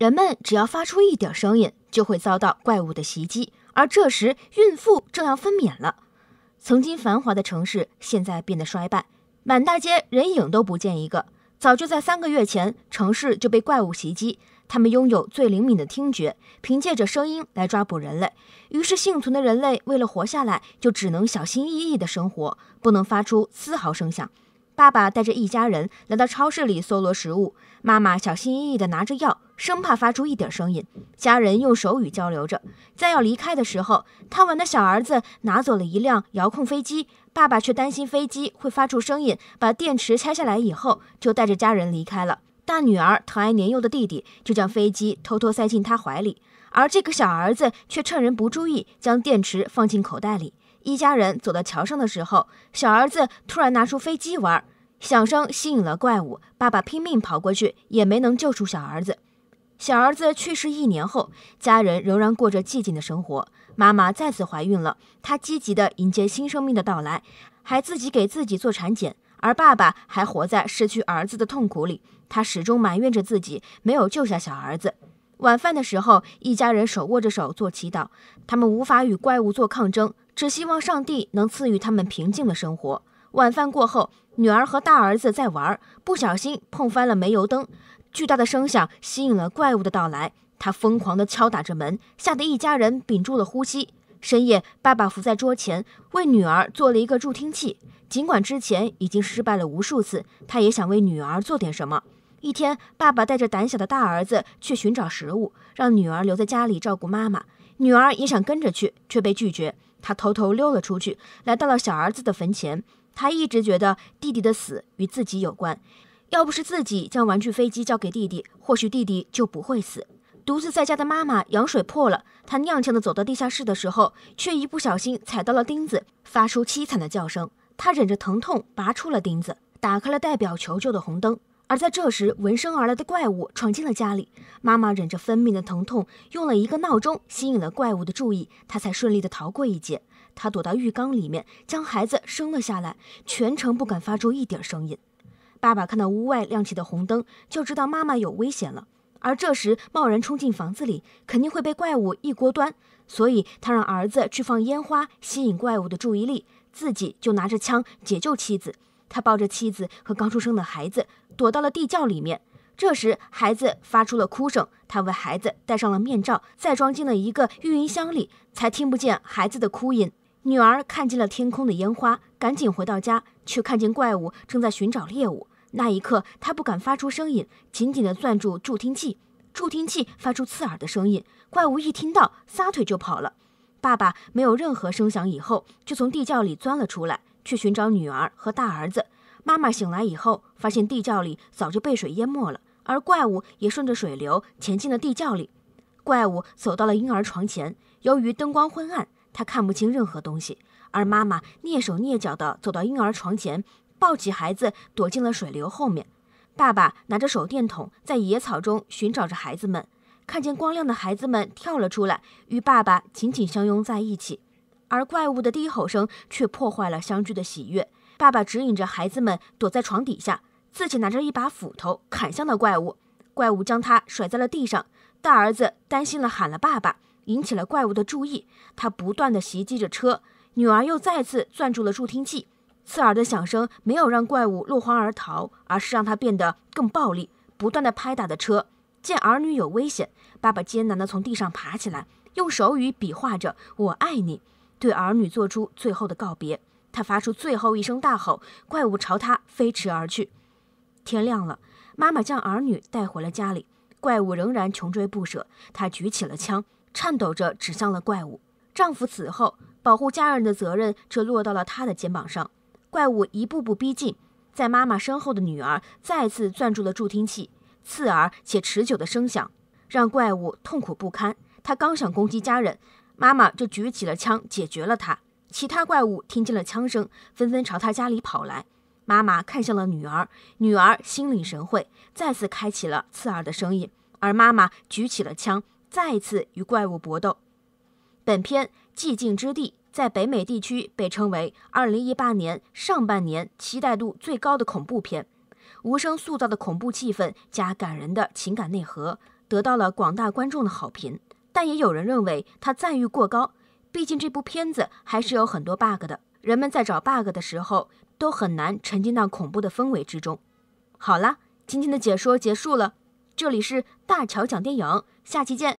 人们只要发出一点声音，就会遭到怪物的袭击。而这时，孕妇正要分娩了。曾经繁华的城市，现在变得衰败，满大街人影都不见一个。早就在三个月前，城市就被怪物袭击。他们拥有最灵敏的听觉，凭借着声音来抓捕人类。于是，幸存的人类为了活下来，就只能小心翼翼地生活，不能发出丝毫声响。爸爸带着一家人来到超市里搜罗食物，妈妈小心翼翼地拿着药，生怕发出一点声音。家人用手语交流着。在要离开的时候，贪玩的小儿子拿走了一辆遥控飞机，爸爸却担心飞机会发出声音，把电池拆下来以后，就带着家人离开了。大女儿疼爱年幼的弟弟，就将飞机偷偷塞进他怀里，而这个小儿子却趁人不注意，将电池放进口袋里。一家人走到桥上的时候，小儿子突然拿出飞机玩，响声吸引了怪物。爸爸拼命跑过去，也没能救出小儿子。小儿子去世一年后，家人仍然过着寂静的生活。妈妈再次怀孕了，她积极地迎接新生命的到来，还自己给自己做产检。而爸爸还活在失去儿子的痛苦里，他始终埋怨着自己没有救下小儿子。晚饭的时候，一家人手握着手做祈祷，他们无法与怪物做抗争。只希望上帝能赐予他们平静的生活。晚饭过后，女儿和大儿子在玩，不小心碰翻了煤油灯，巨大的声响吸引了怪物的到来。他疯狂地敲打着门，吓得一家人屏住了呼吸。深夜，爸爸伏在桌前为女儿做了一个助听器。尽管之前已经失败了无数次，他也想为女儿做点什么。一天，爸爸带着胆小的大儿子去寻找食物，让女儿留在家里照顾妈妈。女儿也想跟着去，却被拒绝。他偷偷溜了出去，来到了小儿子的坟前。他一直觉得弟弟的死与自己有关，要不是自己将玩具飞机交给弟弟，或许弟弟就不会死。独自在家的妈妈羊水破了，她踉跄地走到地下室的时候，却一不小心踩到了钉子，发出凄惨的叫声。她忍着疼痛拔出了钉子，打开了代表求救的红灯。而在这时，闻声而来的怪物闯进了家里。妈妈忍着分娩的疼痛，用了一个闹钟吸引了怪物的注意，她才顺利的逃过一劫。她躲到浴缸里面，将孩子生了下来，全程不敢发出一点声音。爸爸看到屋外亮起的红灯，就知道妈妈有危险了。而这时贸然冲进房子里，肯定会被怪物一锅端，所以他让儿子去放烟花，吸引怪物的注意力，自己就拿着枪解救妻子。他抱着妻子和刚出生的孩子。躲到了地窖里面。这时，孩子发出了哭声。他为孩子戴上了面罩，再装进了一个育婴箱里，才听不见孩子的哭音。女儿看见了天空的烟花，赶紧回到家，却看见怪物正在寻找猎物。那一刻，她不敢发出声音，紧紧地攥住助听器。助听器发出刺耳的声音，怪物一听到，撒腿就跑了。爸爸没有任何声响，以后就从地窖里钻了出来，去寻找女儿和大儿子。妈妈醒来以后，发现地窖里早就被水淹没了，而怪物也顺着水流潜进了地窖里。怪物走到了婴儿床前，由于灯光昏暗，他看不清任何东西。而妈妈蹑手蹑脚地走到婴儿床前，抱起孩子躲进了水流后面。爸爸拿着手电筒在野草中寻找着孩子们，看见光亮的孩子们跳了出来，与爸爸紧紧相拥在一起。而怪物的低吼声却破坏了相聚的喜悦。爸爸指引着孩子们躲在床底下，自己拿着一把斧头砍向了怪物。怪物将他甩在了地上。大儿子担心了，喊了爸爸，引起了怪物的注意。他不断的袭击着车。女儿又再次攥住了助听器。刺耳的响声没有让怪物落荒而逃，而是让他变得更暴力，不断的拍打着车。见儿女有危险，爸爸艰难的从地上爬起来，用手语比划着“我爱你”，对儿女做出最后的告别。他发出最后一声大吼，怪物朝他飞驰而去。天亮了，妈妈将儿女带回了家里，怪物仍然穷追不舍。她举起了枪，颤抖着指向了怪物。丈夫死后，保护家人的责任却落到了她的肩膀上。怪物一步步逼近，在妈妈身后的女儿再次攥住了助听器，刺耳且持久的声响让怪物痛苦不堪。他刚想攻击家人，妈妈就举起了枪解决了他。其他怪物听见了枪声，纷纷朝他家里跑来。妈妈看向了女儿，女儿心领神会，再次开启了刺耳的声音。而妈妈举起了枪，再次与怪物搏斗。本片《寂静之地》在北美地区被称为2018年上半年期待度最高的恐怖片。无声塑造的恐怖气氛加感人的情感内核，得到了广大观众的好评，但也有人认为它赞誉过高。毕竟这部片子还是有很多 bug 的，人们在找 bug 的时候都很难沉浸到恐怖的氛围之中。好啦，今天的解说结束了，这里是大乔讲电影，下期见。